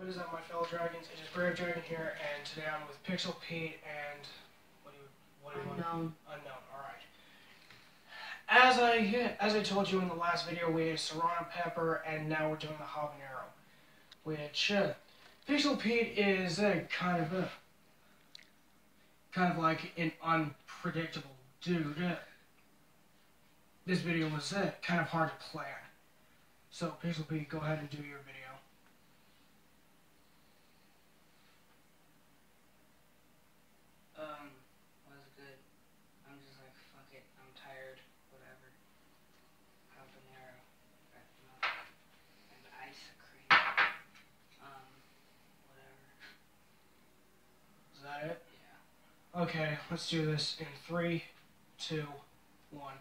What is up, my fellow dragons? It is Brave Dragon here, and today I'm with Pixel Pete and what do you what do you Unknown. want? Unknown. All right. As I as I told you in the last video, we had serrano pepper, and now we're doing the habanero, which uh, Pixel Pete is a kind of a kind of like an unpredictable dude. This video was uh, kind of hard to plan. So, Pixel Pete, go ahead and do your video. Um, was good. I'm just like, fuck it. I'm tired. Whatever. Habanero. And ice cream. Um, whatever. Is that it? Yeah. Okay, let's do this in three, two, one.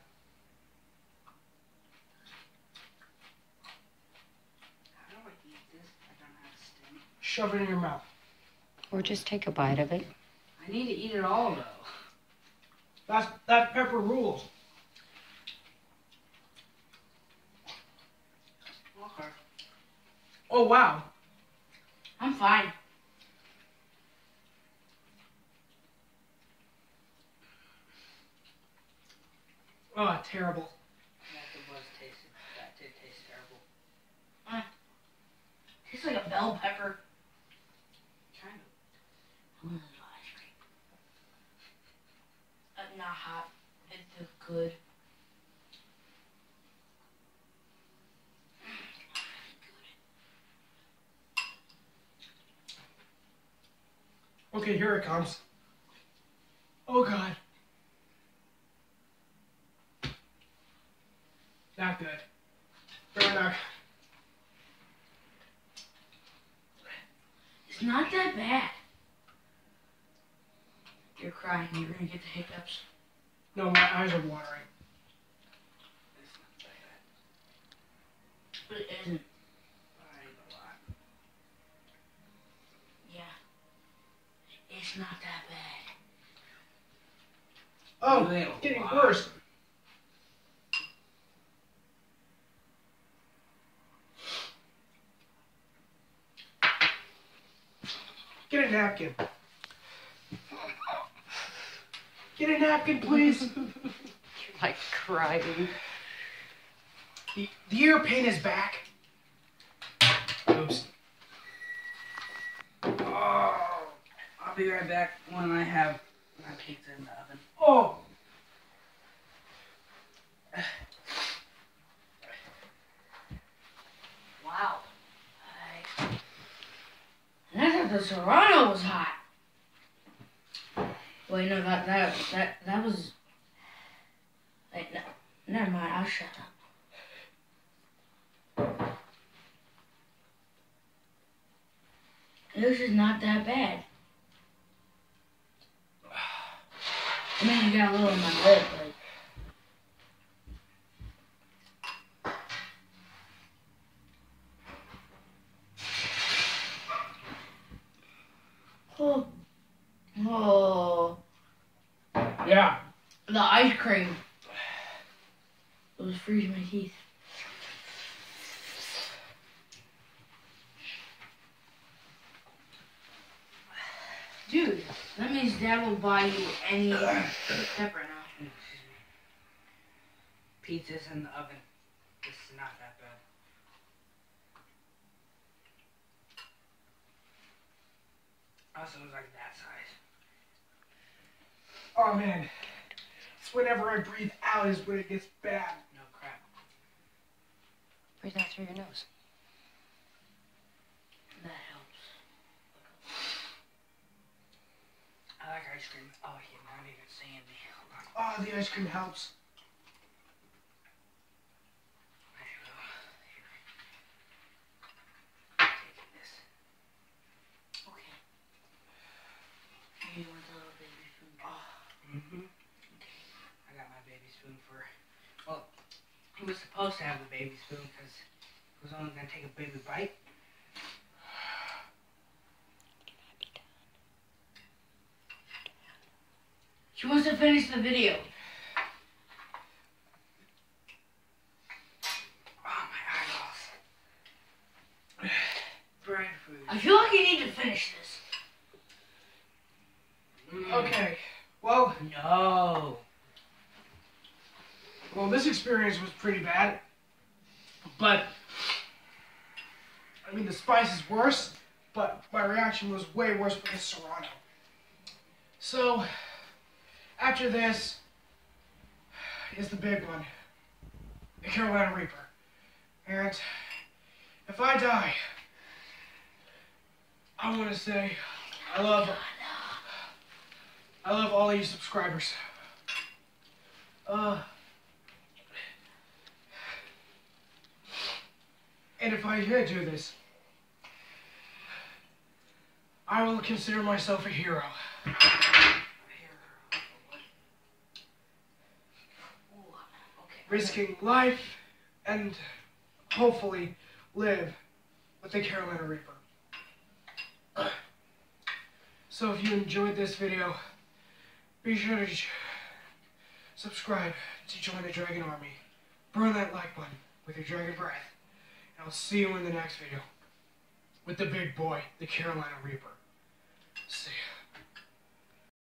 How do I eat this? I don't have a stem. Shove it in your mouth. Or just take a bite of it. I need to eat it all though. That's that pepper rules. Okay. Oh wow. I'm fine. Oh, terrible. That was tasted. That did taste terrible. Uh, tastes like a bell pepper. Kind of. I want a little ice cream. Uh, not hot. It feels good. Okay, here it comes. Oh god. Not good. Very not. It's not that bad. You're crying. You're gonna get the hiccups. No, my eyes are watering. It's not that bad. But it isn't. I a lot. Yeah. It's not that bad. Oh, You it's getting worse. Napkin. Get a napkin, please. You're like crying. The, the ear pain is back. Oops. Oh, I'll be right back when I have my pizza in the oven. Oh, Wow. I, The Serrano was hot. Wait, no, that that that that was. Wait, no, never mind. I'll shut up. This is not that bad. I mean, you got a little my lip, but. Oh. Oh. Yeah. The ice cream. It was freezing my teeth. Dude, that means Dad will buy you any pepper now. Pizza's in the oven. This is not that bad. Also, it was like that size. Oh man. It's whenever I breathe out is when it gets bad. No crap. Breathe out through your nose. That helps. I like ice cream. Oh, you're not even seeing me. Hold. Oh, the ice cream helps. There you go. Here. Taking this. Okay. You want the little baby spoon? Mm-hmm. I got my baby spoon for. Well, he was supposed to have the baby spoon because he was only gonna take a baby bite. She wants to finish the video. Oh, my eyeballs. Brian, please. I feel like you need to finish this. Mm. Okay. Well, No. Well, this experience was pretty bad, but I mean the spice is worse, but my reaction was way worse with the serrano. So after this is the big one, the Carolina Reaper, and if I die, I want to say I love I love all of you subscribers. Uh, and if I do this, I will consider myself a hero. Risking life and hopefully live with the Carolina Reaper. So if you enjoyed this video, be sure to subscribe to join the Dragon Army. Burn that like button with your dragon breath. I'll see you in the next video with the big boy, the Carolina Reaper. See ya.